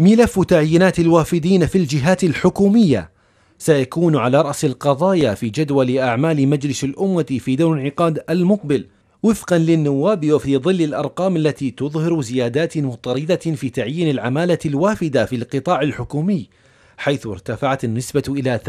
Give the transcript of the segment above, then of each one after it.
ملف تعيينات الوافدين في الجهات الحكومية. سيكون على رأس القضايا في جدول أعمال مجلس الأمة في دور انعقاد المقبل وفقا للنواب وفي ظل الأرقام التي تظهر زيادات مضطردة في تعيين العمالة الوافدة في القطاع الحكومي حيث ارتفعت النسبة إلى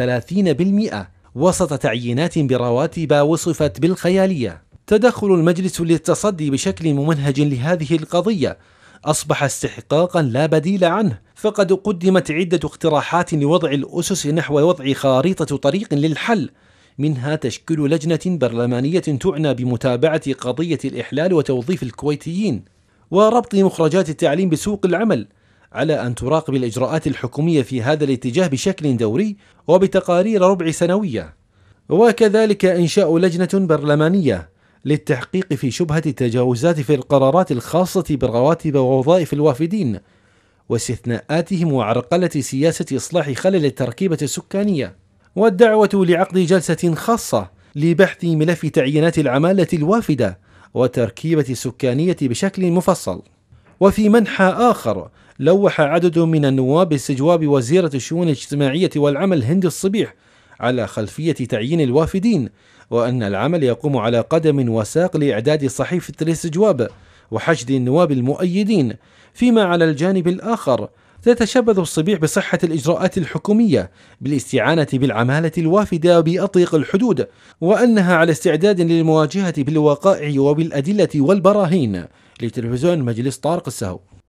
30% وسط تعيينات برواتب وصفت بالخيالية. تدخل المجلس للتصدي بشكل ممنهج لهذه القضية أصبح استحقاقا لا بديل عنه. فقد قدمت عدة اقتراحات لوضع الأسس نحو وضع خارطة طريق للحل. منها تشكيل لجنة برلمانية تعنى بمتابعة قضية الإحلال وتوظيف الكويتيين وربط مخرجات التعليم بسوق العمل على أن تراقب الإجراءات الحكومية في هذا الاتجاه بشكل دوري وبتقارير ربع سنوية. وكذلك إنشاء لجنة برلمانية للتحقيق في شبهة التجاوزات في القرارات الخاصة برواتب ووظائف الوافدين واستثناءاتهم وعرقلة سياسة إصلاح خلل التركيبة السكانية. والدعوة لعقد جلسة خاصة لبحث ملف تعيينات العمالة الوافدة وتركيبة السكانية بشكل مفصل. وفي منحى آخر لوح عدد من النواب باستجواب وزيرة الشؤون الاجتماعية والعمل هند الصبيح على خلفية تعيين الوافدين وأن العمل يقوم على قدم وساق لإعداد صحيفة الاستجواب وحشد النواب المؤيدين. فيما على الجانب الآخر تتشبث الصبيح بصحة الإجراءات الحكومية بالاستعانة بالعمالة الوافدة بأضيق الحدود وأنها على استعداد للمواجهة بالوقائع وبالأدلة والبراهين. لتلفزيون مجلس طارق السهو.